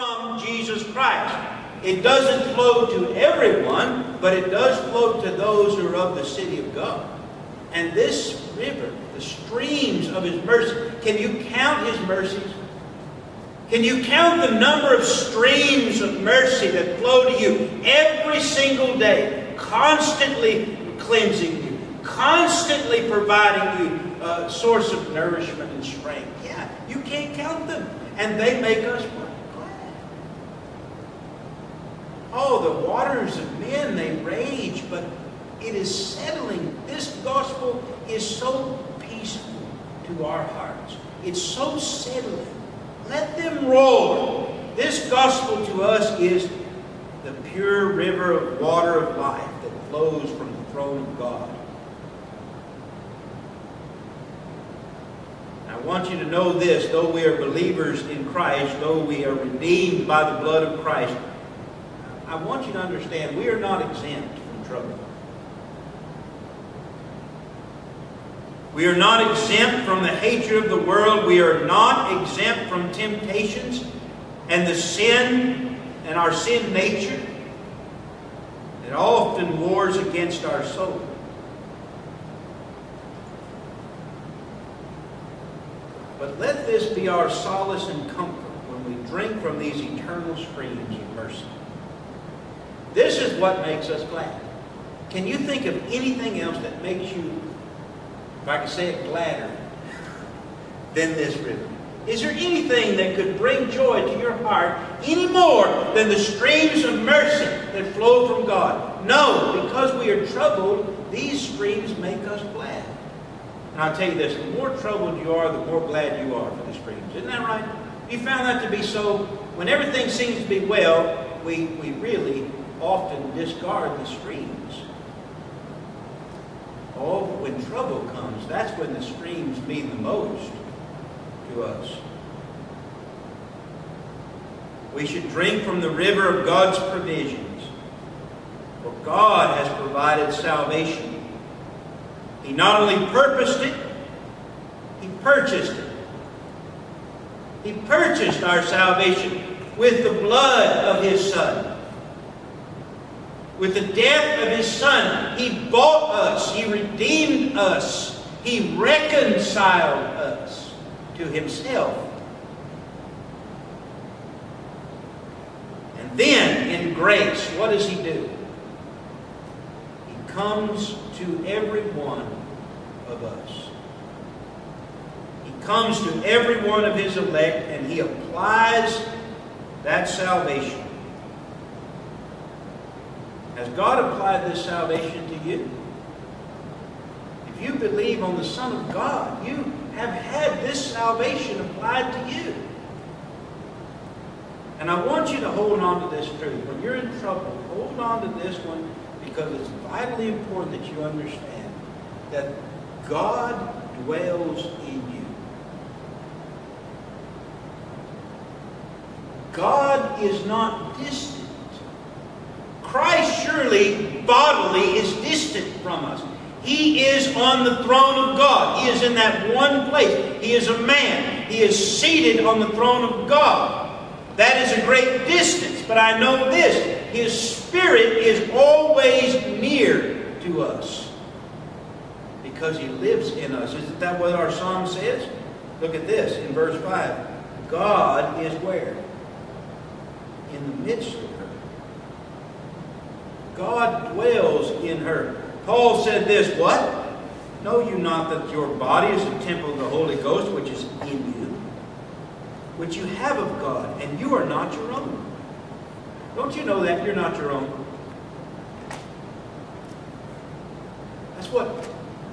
from Jesus Christ. It doesn't flow to everyone, but it does flow to those who are of the city of God. And this river, the streams of His mercy, can you count His mercies? Can you count the number of streams of mercy that flow to you every single day, constantly cleansing you, constantly providing you a source of nourishment and strength? Yeah, you can't count them. And they make us glad. Oh, the waters of men, they rage, but it is settling. This gospel is so peaceful to our hearts. It's so settling. Let them roar. This gospel to us is the pure river of water of life that flows from the throne of God. I want you to know this, though we are believers in Christ, though we are redeemed by the blood of Christ, I want you to understand we are not exempt from trouble. We are not exempt from the hatred of the world. We are not exempt from temptations and the sin and our sin nature that often wars against our soul. But let this be our solace and comfort when we drink from these eternal streams of mercy. This is what makes us glad. Can you think of anything else that makes you if I can say it gladder than this river. Is there anything that could bring joy to your heart any more than the streams of mercy that flow from God? No, because we are troubled, these streams make us glad. And I'll tell you this, the more troubled you are, the more glad you are for the streams. Isn't that right? You found that to be so? When everything seems to be well, we, we really often discard the streams. Oh, when trouble comes, that's when the streams mean the most to us. We should drink from the river of God's provisions. For God has provided salvation. He not only purposed it, He purchased it. He purchased our salvation with the blood of His Son. With the death of his son, he bought us, he redeemed us, he reconciled us to himself. And then, in grace, what does he do? He comes to every one of us. He comes to every one of his elect and he applies that salvation has God applied this salvation to you? If you believe on the Son of God, you have had this salvation applied to you. And I want you to hold on to this truth. When you're in trouble, hold on to this one because it's vitally important that you understand that God dwells in you. God is not distant. Surely bodily is distant from us. He is on the throne of God. He is in that one place. He is a man. He is seated on the throne of God. That is a great distance, but I know this. His Spirit is always near to us because He lives in us. Isn't that what our song says? Look at this in verse 5. God is where? In the midst of God dwells in her. Paul said this, what? Know you not that your body is a temple of the Holy Ghost, which is in you, which you have of God, and you are not your own. Don't you know that you're not your own? That's what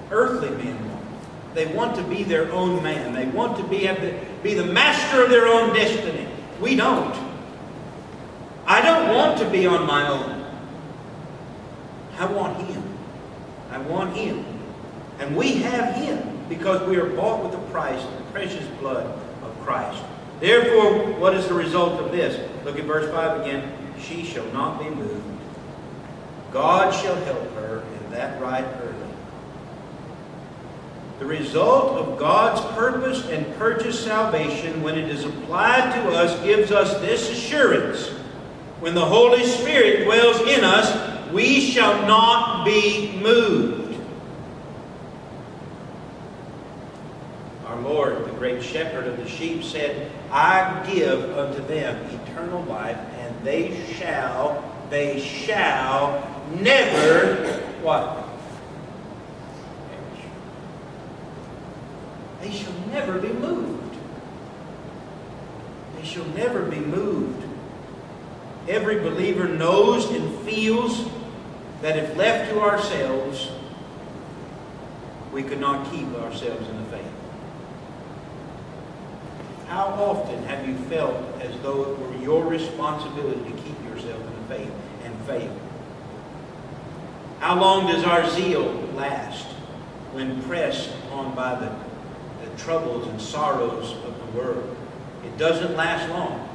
earthly men want. They want to be their own man. They want to be, be the master of their own destiny. We don't. I don't want to be on my own. I want Him. I want Him. And we have Him because we are bought with the price the precious blood of Christ. Therefore, what is the result of this? Look at verse 5 again. She shall not be moved. God shall help her in that right early. The result of God's purpose and purchased salvation, when it is applied to us, gives us this assurance. When the Holy Spirit dwells in us, we shall not be moved. Our Lord, the great shepherd of the sheep, said, I give unto them eternal life, and they shall, they shall never, what? They shall never be moved. They shall never be moved. Every believer knows and feels that if left to ourselves, we could not keep ourselves in the faith. How often have you felt as though it were your responsibility to keep yourself in the faith and fail? How long does our zeal last when pressed on by the, the troubles and sorrows of the world? It doesn't last long.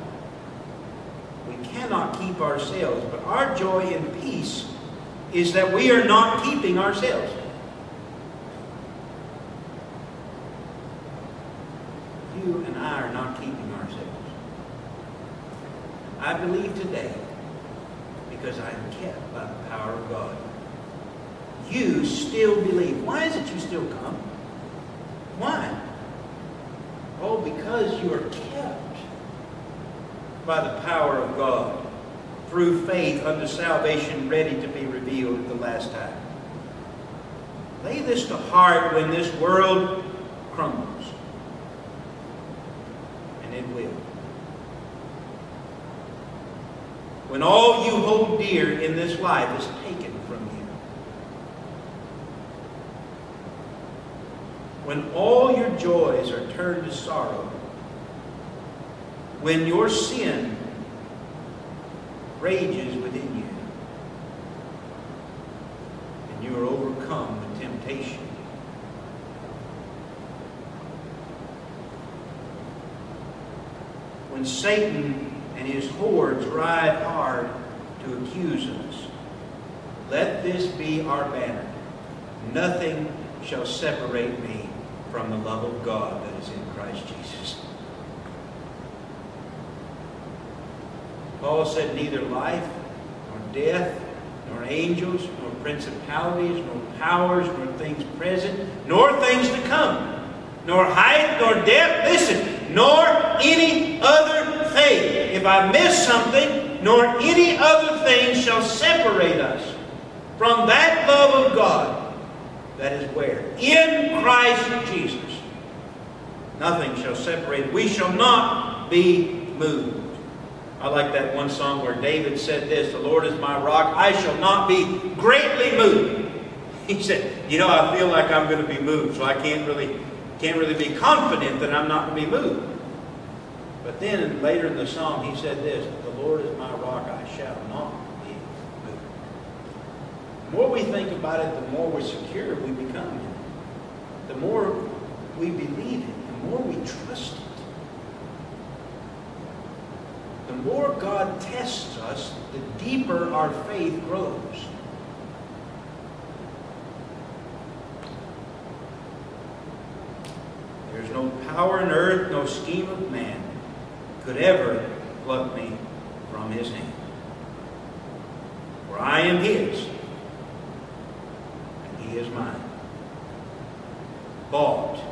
We cannot keep ourselves, but our joy and peace is that we are not keeping ourselves. You and I are not keeping ourselves. I believe today because I am kept by the power of God you still believe. Why is it you still come? Why? Oh, because you are kept by the power of God through faith unto salvation ready to be revealed at the last time. Lay this to heart when this world crumbles. And it will. When all you hold dear in this life is taken from you. when all your joys are turned to sorrow, when your sin rages within you, and you are overcome with temptation. When Satan and his hordes ride hard to accuse us, let this be our banner. Nothing shall separate me from the love of God that is in Christ Jesus. Paul said, neither life, nor death, nor angels, principalities, nor powers, nor things present, nor things to come, nor height, nor depth, listen, nor any other thing. If I miss something, nor any other thing shall separate us from that love of God that is where? In Christ Jesus. Nothing shall separate. We shall not be moved. I like that one song where David said this, The Lord is my rock. I shall not be greatly moved. He said, you know, I feel like I'm going to be moved, so I can't really, can't really be confident that I'm not going to be moved. But then later in the song, he said this, The Lord is my rock, I shall not be moved. the more we think about it, the more we're secure we become. The more we believe it, the more we trust it. The more God tests us, the deeper our faith grows. There's no power in earth, no scheme of man could ever pluck me from his hand. For I am his and he is mine. Bought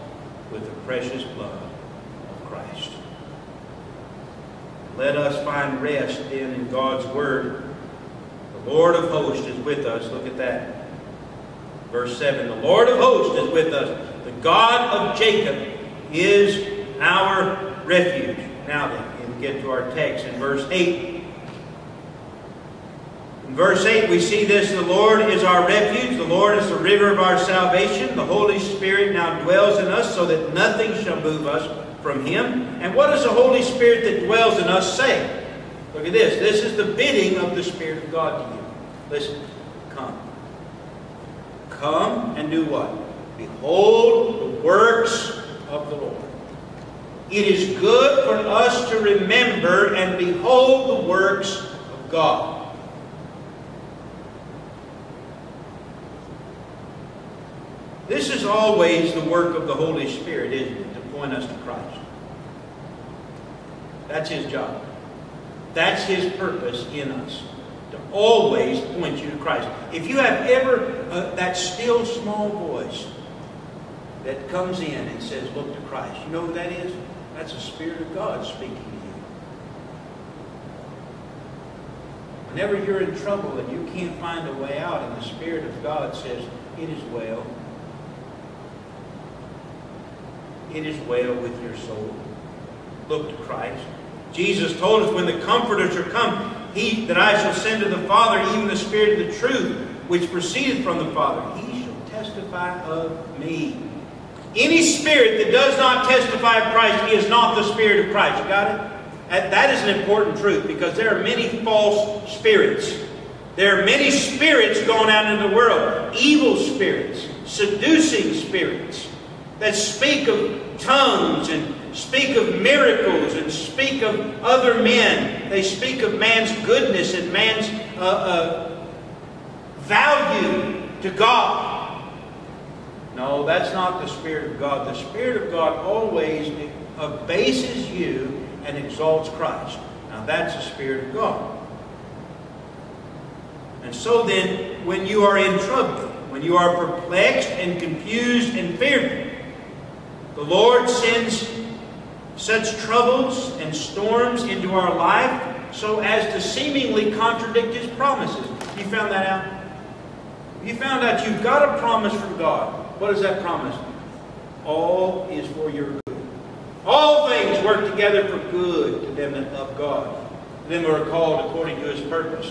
with the precious blood of Christ. Let us find rest then in God's Word. The Lord of hosts is with us. Look at that. Verse 7. The Lord of hosts is with us. The God of Jacob is our refuge. Now then, we get to our text in verse 8. In verse 8, we see this The Lord is our refuge, the Lord is the river of our salvation. The Holy Spirit now dwells in us so that nothing shall move us from Him. And what does the Holy Spirit that dwells in us say? Look at this. This is the bidding of the Spirit of God to you. Listen, come. Come and do what? Behold the works of the Lord. It is good for us to remember and behold the works of God. This is always the work of the Holy Spirit, isn't it? Point us to Christ. That's His job. That's His purpose in us. To always point you to Christ. If you have ever uh, that still small voice that comes in and says, Look to Christ, you know who that is? That's the Spirit of God speaking to you. Whenever you're in trouble and you can't find a way out, and the Spirit of God says, It is well. It is well with your soul. Look to Christ. Jesus told us when the Comforter shall come, he that I shall send to the Father, even the Spirit of the truth, which proceedeth from the Father, he shall testify of me. Any spirit that does not testify of Christ is not the Spirit of Christ. You got it? That is an important truth because there are many false spirits. There are many spirits going out into the world. Evil spirits, seducing spirits that speak of tongues and speak of miracles and speak of other men. They speak of man's goodness and man's uh, uh, value to God. No, that's not the Spirit of God. The Spirit of God always abases you and exalts Christ. Now that's the Spirit of God. And so then, when you are in trouble, when you are perplexed and confused and fearful, the Lord sends such troubles and storms into our life so as to seemingly contradict His promises. You found that out? You found out you've got a promise from God. What is that promise? All is for your good. All things work together for good to them that love God, them who are called according to His purpose.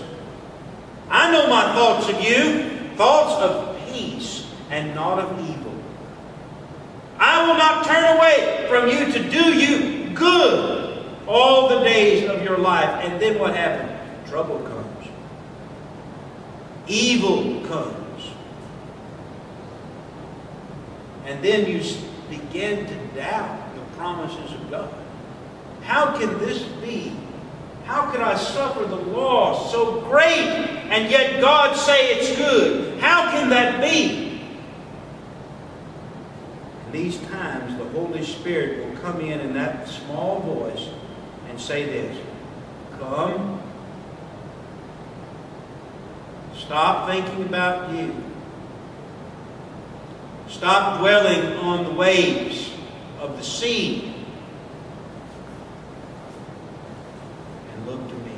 I know my thoughts of you, thoughts of peace and not of evil I will not turn away from you to do you good all the days of your life. And then what happens? Trouble comes. Evil comes. And then you begin to doubt the promises of God. How can this be? How can I suffer the loss so great and yet God say it's good? How can that be? These times, the Holy Spirit will come in in that small voice and say this Come. Stop thinking about you. Stop dwelling on the waves of the sea. And look to me.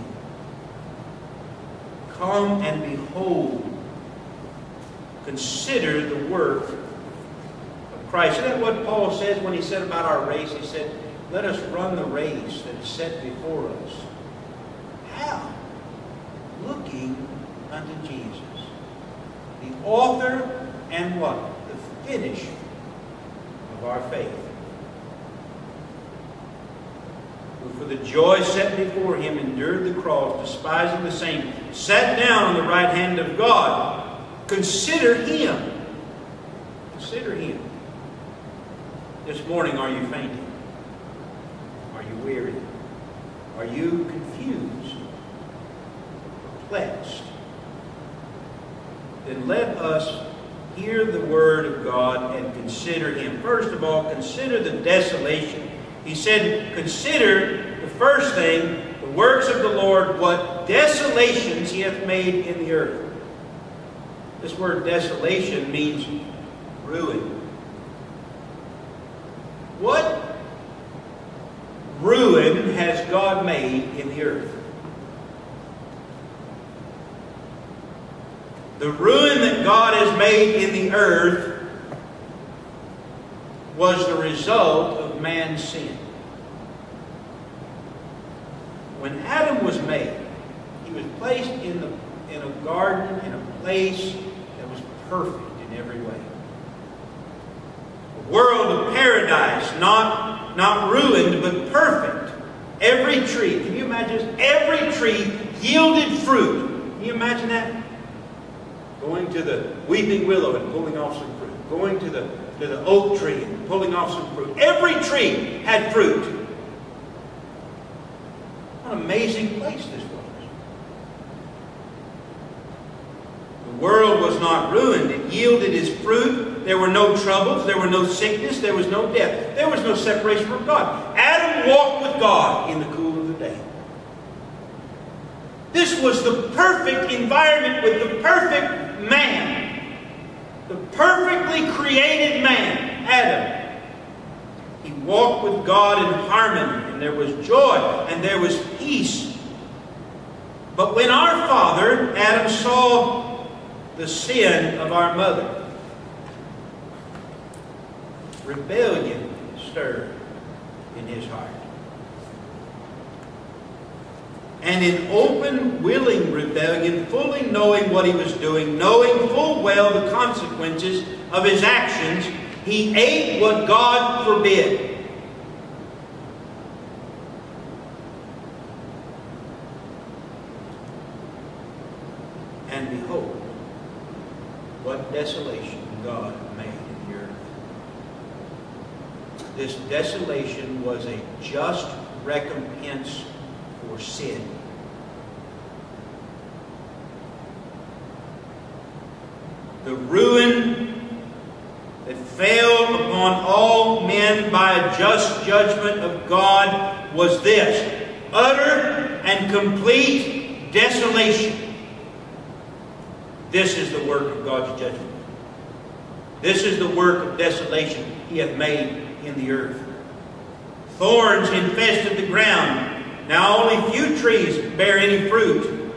Come and behold. Consider the work Christ. Isn't that what Paul says when he said about our race? He said, let us run the race that is set before us. How? Looking unto Jesus. The author and what? The finish of our faith. Who for the joy set before him endured the cross, despising the same, sat down on the right hand of God. Consider him. Consider him. This morning, are you fainting? Are you weary? Are you confused? Perplexed? Then let us hear the word of God and consider him. First of all, consider the desolation. He said, consider the first thing, the works of the Lord, what desolations he hath made in the earth. This word desolation means ruin. What ruin has God made in the earth? The ruin that God has made in the earth was the result of man's sin. When Adam was made, he was placed in, the, in a garden, in a place that was perfect in every way world of paradise, not, not ruined, but perfect. Every tree, can you imagine Every tree yielded fruit. Can you imagine that? Going to the weeping willow and pulling off some fruit. Going to the, to the oak tree and pulling off some fruit. Every tree had fruit. What an amazing place this was. The world was not ruined. It yielded its fruit There were no troubles. There were no sickness. There was no death. There was no separation from God. Adam walked with God in the cool of the day. This was the perfect environment with the perfect man. The perfectly created man, Adam. He walked with God in harmony, and there was joy, and there was peace. But when our father, Adam, saw the sin of our mother, rebellion stirred in his heart. And in open, willing rebellion, fully knowing what he was doing, knowing full well the consequences of his actions, he ate what God forbid. And behold, what desolation God this desolation was a just recompense for sin. The ruin that fell upon all men by a just judgment of God was this utter and complete desolation. This is the work of God's judgment. This is the work of desolation He hath made in the earth. Thorns infested the ground. Now only few trees bear any fruit.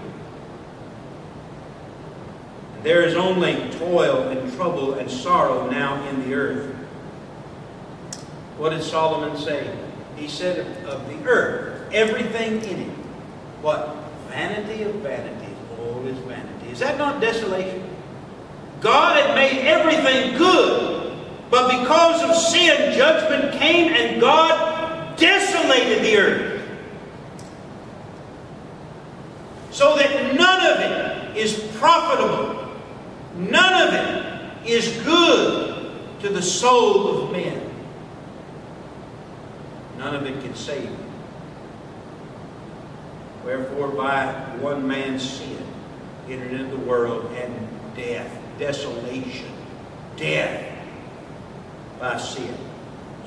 There is only toil and trouble and sorrow now in the earth. What did Solomon say? He said of, the earth, everything in it, what? Vanity of vanities, all is vanity. Is that not desolation? God had made everything good but because of sin, judgment came and God desolated the earth. So that none of it is profitable. None of it is good to the soul of men. None of it can save them. Wherefore, by one man's sin entered into the world, and death, desolation, death by sin.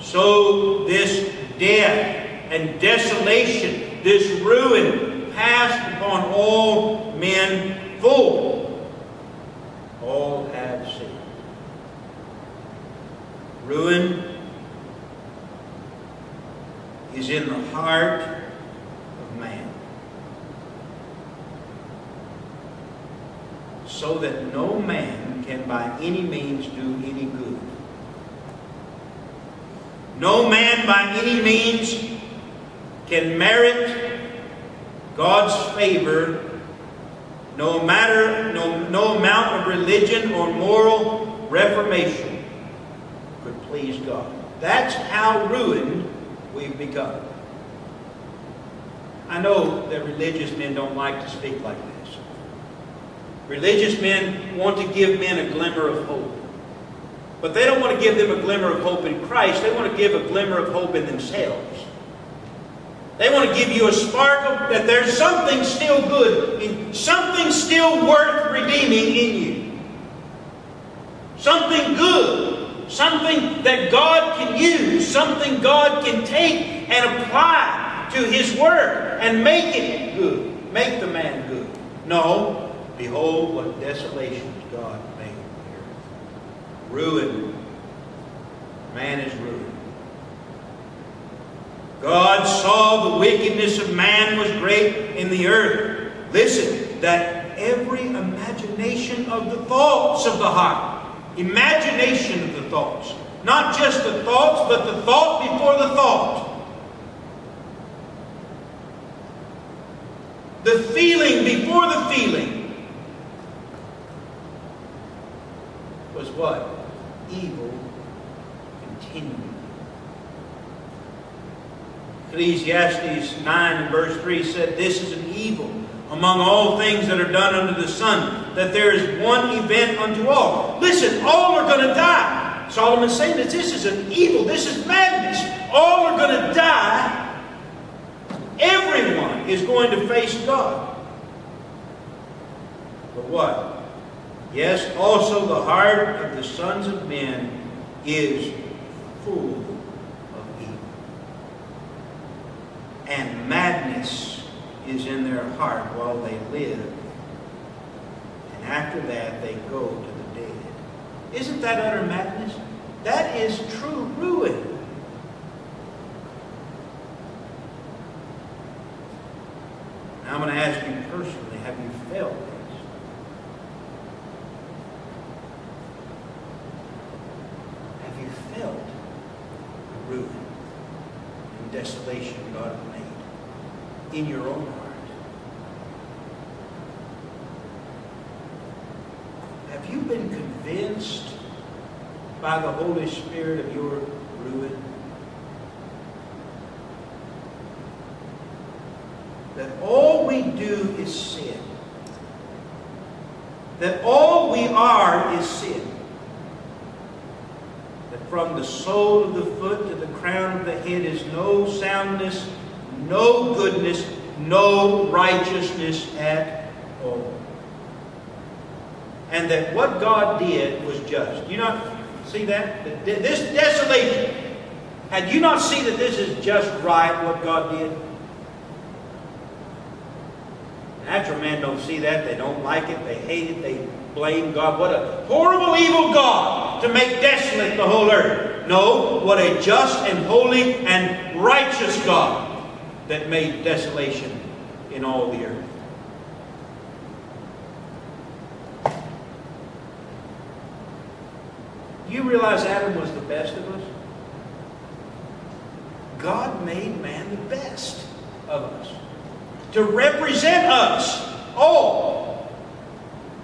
So this death and desolation, this ruin passed upon all men full. All have sinned. Ruin is in the heart of man. So that no man can by any means do any good. No man by any means can merit God's favor no matter, no, no amount of religion or moral reformation could please God. That's how ruined we've become. I know that religious men don't like to speak like this. Religious men want to give men a glimmer of hope. But they don't want to give them a glimmer of hope in Christ. They want to give a glimmer of hope in themselves. They want to give you a sparkle that there's something still good, something still worth redeeming in you. Something good, something that God can use, something God can take and apply to His work and make it good, make the man good. No, behold what desolation God ruined. Man is ruined. God saw the wickedness of man was great in the earth. Listen, that every imagination of the thoughts of the heart, imagination of the thoughts, not just the thoughts, but the thought before the thought. The feeling before the feeling was what? evil continually. Ecclesiastes 9 and verse 3 said, This is an evil among all things that are done under the sun, that there is one event unto all. Listen, all are going to die. Solomon's saying that this is an evil, this is madness. All are going to die. Everyone is going to face God. But what? Yes, also the heart of the sons of men is full of evil. And madness is in their heart while they live. And after that, they go to the dead. Isn't that utter madness? That is true ruin. I'm going to ask you personally, have you felt this? Have you felt the ruin and desolation God made in your own heart? Have you been convinced by the Holy Spirit of your ruin? That all we do is sin. That all we are is sin. From the sole of the foot to the crown of the head is no soundness, no goodness, no righteousness at all. And that what God did was just. You not see that? This desolation. Had you not seen that this is just right what God did? Natural man don't see that. They don't like it. They hate it. They blame God. What a horrible, evil God to make desolate the whole earth. No, what a just and holy and righteous God that made desolation in all the earth. You realize Adam was the best of us? God made man the best of us to represent us all.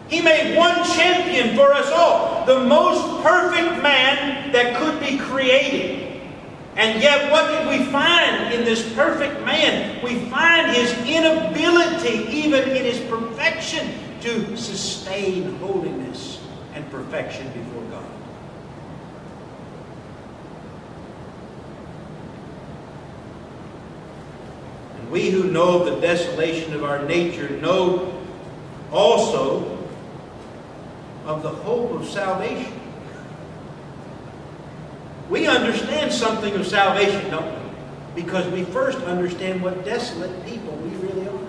He made one champion for us all, the most perfect man that could be created. And yet, what did we find in this perfect man? We find his inability, even in his perfection, to sustain holiness and perfection before God. And we who know the desolation of our nature know also of the hope of salvation. We understand something of salvation, don't we? Because we first understand what desolate people we really are.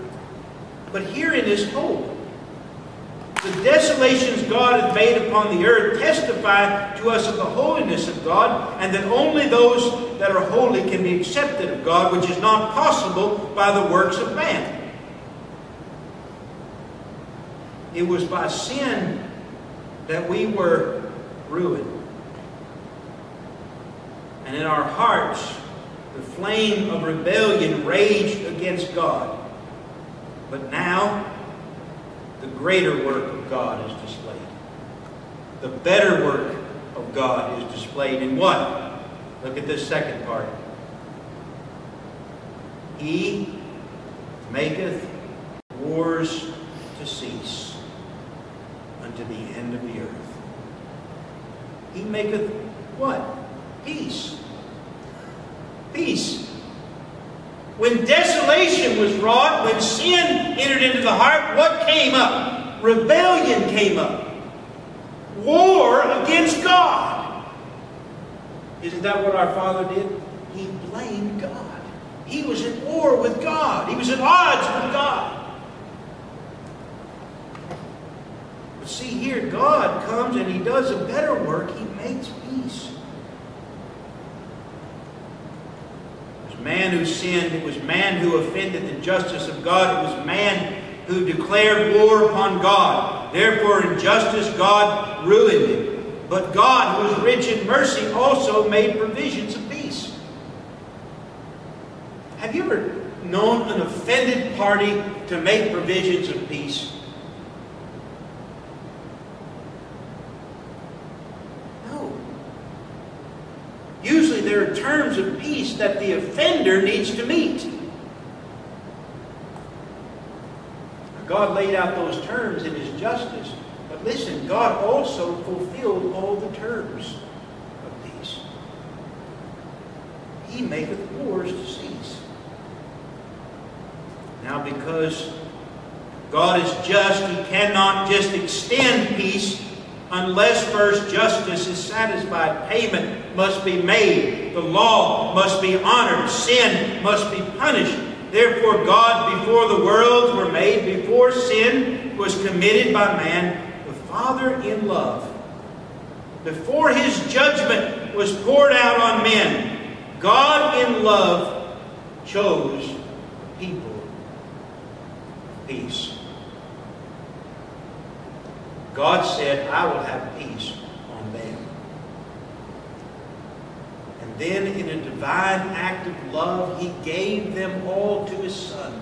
But herein is hope. The desolations God hath made upon the earth testify to us of the holiness of God, and that only those that are holy can be accepted of God, which is not possible by the works of man. It was by sin that we were ruined. And in our hearts, the flame of rebellion raged against God. But now, the greater work of God is displayed. The better work of God is displayed in what? Look at this second part. He maketh wars to cease unto the end of the earth. He maketh what? Peace. Peace. When desolation was wrought, when sin entered into the heart, what came up? Rebellion came up. War against God. Isn't that what our Father did? He blamed God. He was at war with God. He was at odds with God. But see here, God comes and He does a better work. He makes peace. It was man who sinned. It was man who offended the justice of God. It was man who declared war upon God. Therefore, in justice, God ruined him. But God, who is rich in mercy, also made provisions of peace. Have you ever known an offended party to make provisions of peace? There are terms of peace that the offender needs to meet. God laid out those terms in His justice. But listen, God also fulfilled all the terms of peace. He maketh wars to cease. Now because God is just. He cannot just extend peace unless first justice is satisfied. Payment must be made. The law must be honored. Sin must be punished. Therefore, God, before the worlds were made, before sin was committed by man, the Father in love, before his judgment was poured out on men, God in love chose people peace. God said, I will have peace on them. And then, in a divine act of love, He gave them all to His Son.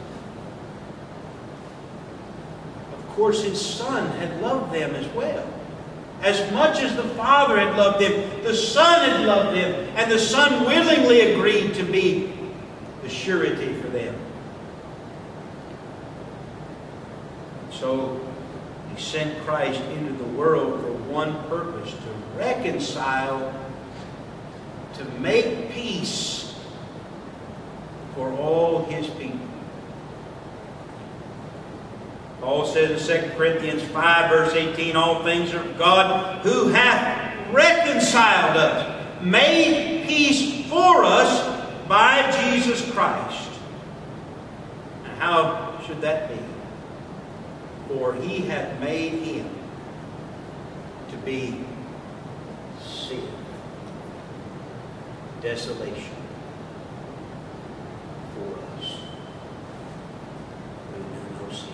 Of course, His Son had loved them as well. As much as the Father had loved them, the Son had loved them, and the Son willingly agreed to be the surety for them. So, he sent Christ into the world for one purpose to reconcile, to make peace for all his people. Paul says in 2 Corinthians 5, verse 18, All things are God who hath reconciled us, made peace for us by Jesus Christ. Now, how should that be? For he hath made him to be sin, desolation for us who knew no sin.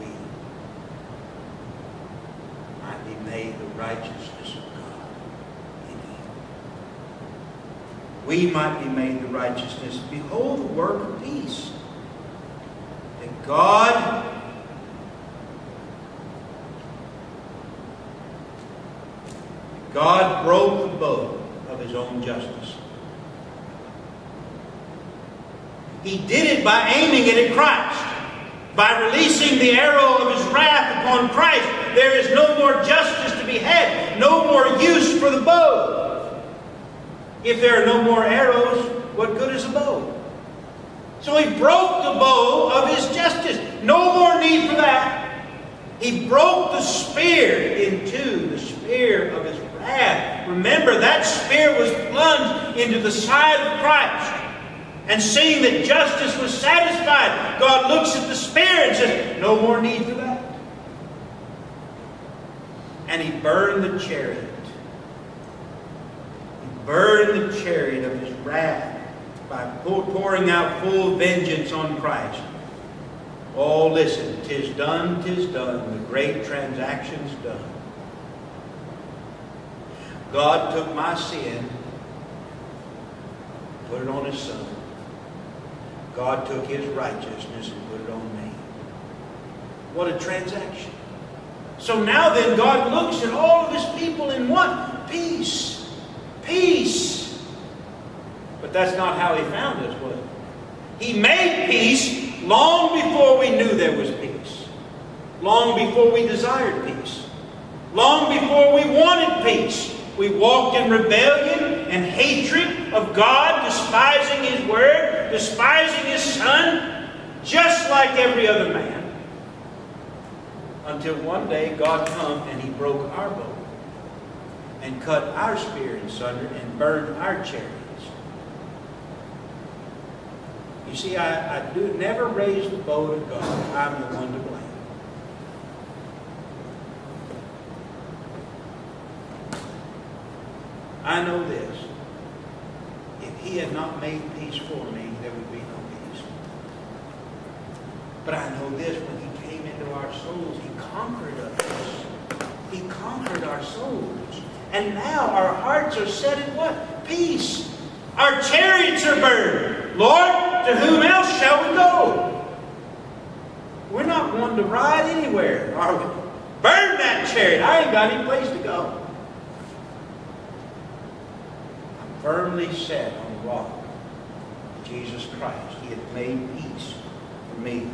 We might be made the righteousness of God in him. We might be made the righteousness. Behold the work of peace That God God broke the bow of his own justice. He did it by aiming it at Christ. By releasing the arrow of his wrath upon Christ, there is no more justice to be had, no more use for the bow. If there are no more arrows, what good is a bow? So he broke the bow of his justice. No more need for that. He broke the spear in two, the spear of his Remember, that spear was plunged into the side of Christ. And seeing that justice was satisfied, God looks at the spear and says, No more need for that. And he burned the chariot. He burned the chariot of his wrath by pouring out full vengeance on Christ. Oh, listen, tis done, tis done. The great transaction's done. God took my sin, put it on his son. God took his righteousness and put it on me. What a transaction. So now then, God looks at all of his people in what? Peace. Peace. But that's not how he found us, was it? He made peace long before we knew there was peace. Long before we desired peace. Long before we wanted peace. We walked in rebellion and hatred of God, despising His Word, despising His Son, just like every other man. Until one day God come and He broke our bow and cut our spear in sunder and burned our chariot. You see, I, I do never raise the bow to God. I'm the one to blame. I know this. If he had not made peace for me, there would be no peace. But I know this, when he came into our souls, he conquered us. He conquered our souls. And now our hearts are set in what? Peace. Our chariots are burned. Lord, to whom else shall we go? We're not one to ride anywhere, are we? Burn that chariot. I ain't got any place to go. firmly set on the rock, Jesus Christ. He had made peace for me.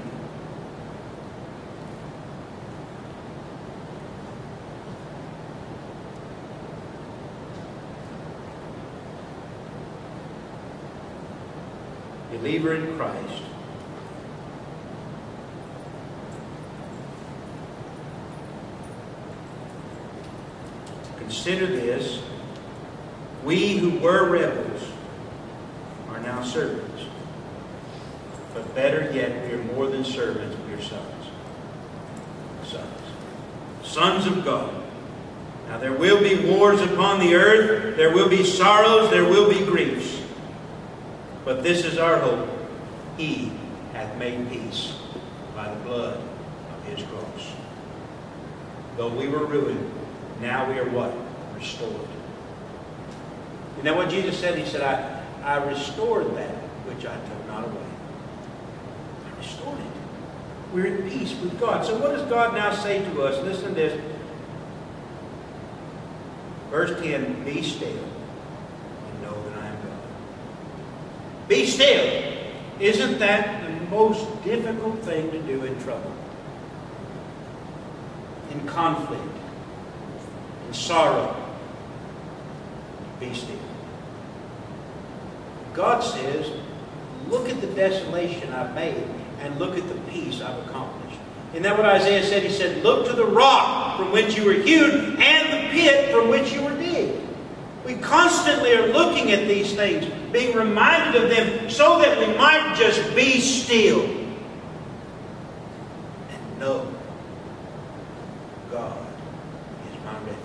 Believer in Christ, Consider this we who were rebels are now servants. But better yet, we are more than servants, we are sons. Sons. Sons of God. Now there will be wars upon the earth, there will be sorrows, there will be griefs. But this is our hope. He hath made peace by the blood of his cross. Though we were ruined, now we are what? Restored. You know what Jesus said? He said, I, I restored that which I took not away. I restored it. We're at peace with God. So what does God now say to us? Listen to this. Verse 10, Be still and know that I am God. Be still. Isn't that the most difficult thing to do in trouble? In conflict, in sorrow. Be still. God says, look at the desolation I've made and look at the peace I've accomplished. Isn't that what Isaiah said? He said, Look to the rock from which you were hewn and the pit from which you were digged. We constantly are looking at these things, being reminded of them so that we might just be still and know God is my refuge.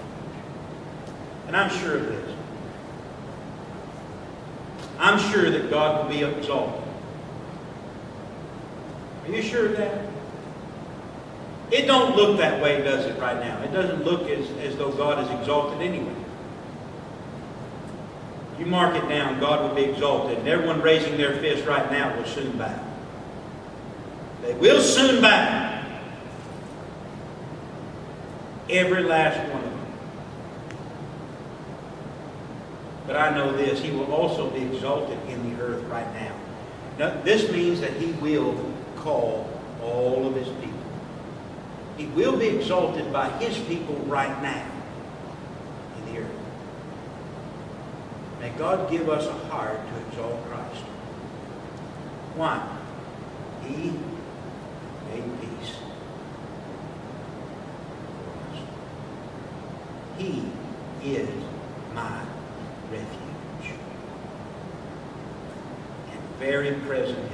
And I'm sure of this. I'm sure that God will be exalted. Are you sure of that? It don't look that way, does it, right now? It doesn't look as, as though God is exalted anyway. You mark it down, God will be exalted. And everyone raising their fist right now will soon bow. They will soon bow. Every last one of them. But I know this, he will also be exalted in the earth right now. Now, this means that he will call all of his people. He will be exalted by his people right now in the earth. May God give us a heart to exalt Christ. One, He made peace. He is my refuge and very present